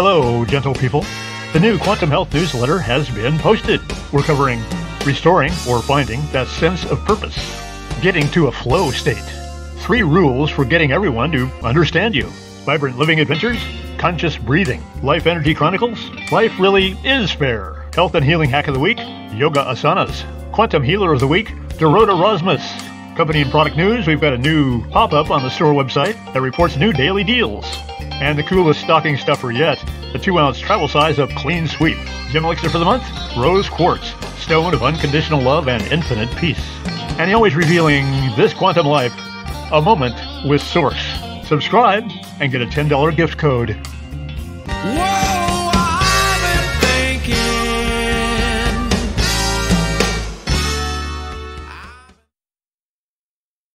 Hello, gentle people. The new Quantum Health newsletter has been posted. We're covering restoring or finding that sense of purpose, getting to a flow state, three rules for getting everyone to understand you, vibrant living adventures, conscious breathing, life energy chronicles, life really is fair, health and healing hack of the week, yoga asanas, quantum healer of the week, Dorota Rosmus. Company and product news, we've got a new pop up on the store website that reports new daily deals. And the coolest stocking stuffer yet, the 2 ounce travel size of Clean Sweep. Gem Elixir for the month, Rose Quartz, stone of unconditional love and infinite peace. And always revealing this quantum life, a moment with Source. Subscribe and get a $10 gift code. Whoa!